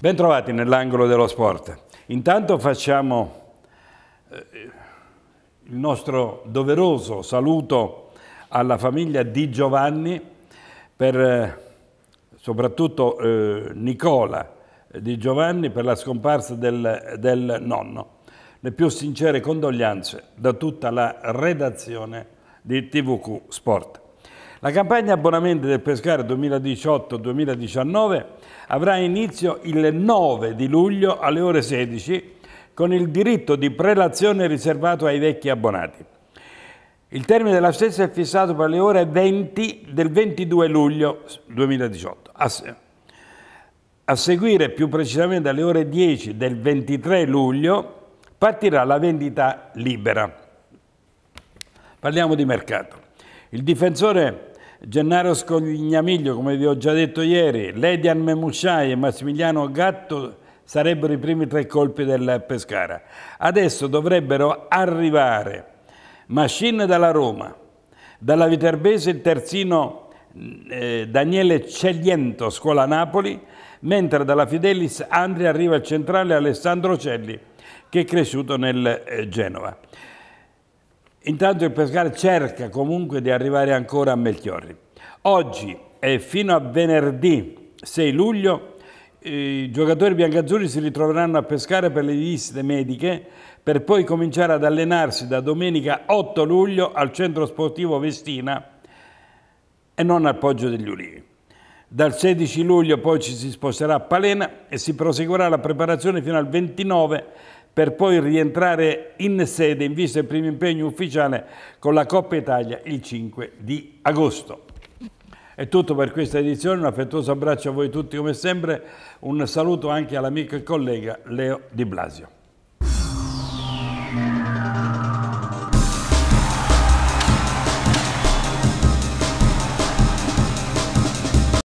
Bentrovati nell'angolo dello sport. Intanto facciamo eh, il nostro doveroso saluto alla famiglia di Giovanni per eh, soprattutto eh, Nicola di Giovanni per la scomparsa del, del nonno. Le più sincere condoglianze da tutta la redazione di TVQ Sport. La campagna abbonamenti del Pescare 2018-2019 avrà inizio il 9 di luglio alle ore 16 con il diritto di prelazione riservato ai vecchi abbonati. Il termine della stessa è fissato per le ore 20 del 22 luglio 2018. A, seguire più precisamente alle ore 10 del 23 luglio partirà la vendita libera. Parliamo di mercato. Il difensore Gennaro Scognamiglio, come vi ho già detto ieri, Ledian Memusciai e Massimiliano Gatto sarebbero i primi tre colpi del Pescara. Adesso dovrebbero arrivare Machine dalla Roma, dalla Viterbese il terzino eh, Daniele Cegliento, scuola Napoli, mentre dalla Fidelis Andri arriva il centrale Alessandro Celli, che è cresciuto nel eh, Genova. Intanto il Pescara cerca comunque di arrivare ancora a Melchiorri. Oggi e fino a venerdì 6 luglio i giocatori biancazzurri si ritroveranno a pescare per le visite mediche per poi cominciare ad allenarsi da domenica 8 luglio al centro sportivo Vestina e non al Poggio degli Ulivi. Dal 16 luglio poi ci si sposterà a Palena e si proseguirà la preparazione fino al 29 per poi rientrare in sede in vista del primo impegno ufficiale con la Coppa Italia il 5 di agosto. È tutto per questa edizione, un affettuoso abbraccio a voi tutti come sempre, un saluto anche all'amico e collega Leo Di Blasio.